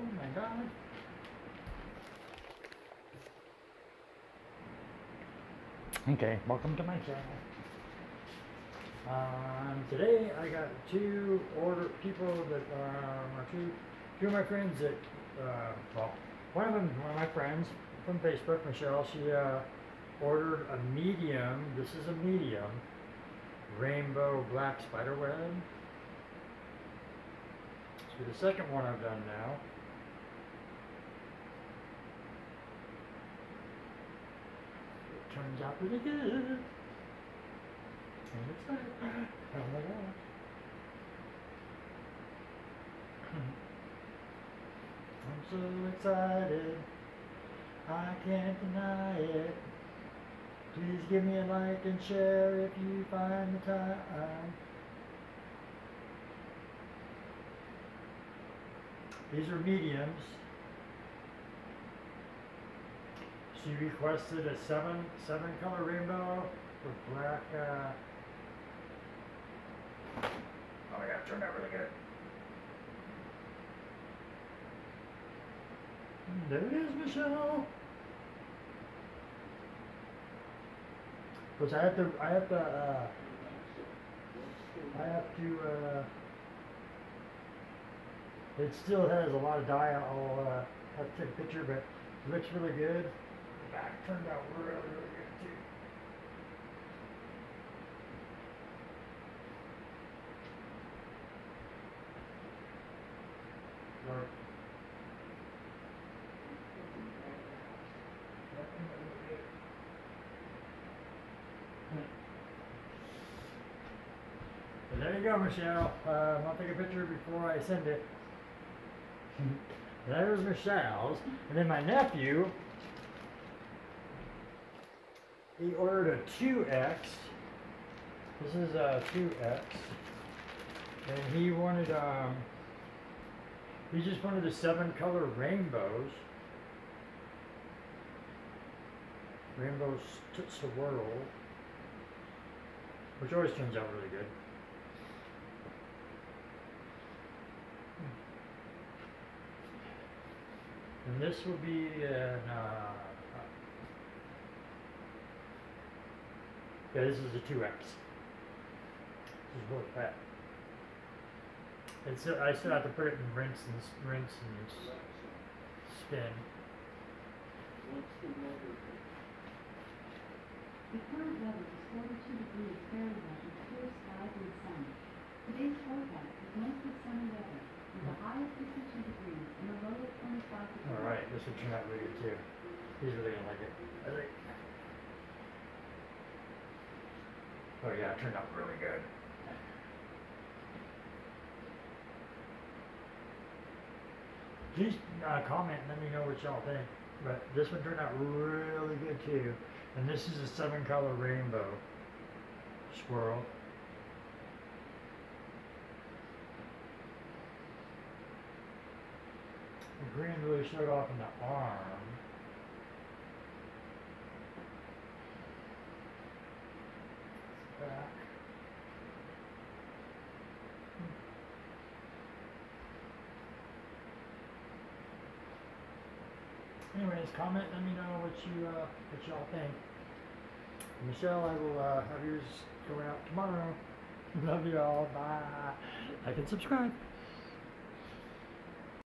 Oh my god. Okay, welcome to my channel. Um, today I got two order people that um, are two two of my friends that uh, well one of them one of my friends from Facebook Michelle she uh, ordered a medium this is a medium rainbow black spider web so the second one I've done now turns out pretty good and it's like, oh my god. I'm so excited, I can't deny it. Please give me a like and share if you find the time. These are mediums. She requested a seven seven color rainbow with black uh, Oh my god, it turned out really good. There it is, Michelle. Because I have to, I have to, uh, I have to, uh, it still has a lot of dye. I'll uh, have to take a picture, but it looks really good. The back turned out really, really good too. Or- So there you go, Michelle. Um, I'll take a picture before I send it. There's Michelle's. And then my nephew, he ordered a 2X. This is a 2X. And he wanted, um, he just wanted the seven color rainbows. Rainbows to swirl. Which always turns out really good. And this will be an, uh, yeah, this is a 2X. This is both that. It's, I still have to put it in rinse and, rinse and spin. The current weather is 42 degrees Fahrenheit with clear skies and sun. Today's forecast is mostly sunny weather with a high of 52 degrees and a low of 25 degrees. Alright, this will turn out really good too. He's really gonna like it. I think. Oh yeah, it turned out really good. Please uh, comment and let me know what y'all think. But this one turned out really good too. And this is a seven color rainbow swirl. The green really showed off in the arm. Back. Anyways, comment. Let me know what you uh, what y'all think. Michelle, I will uh, have yours going out tomorrow. Love you all. Bye. Like and subscribe.